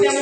Gracias.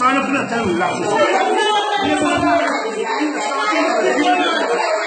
Son of the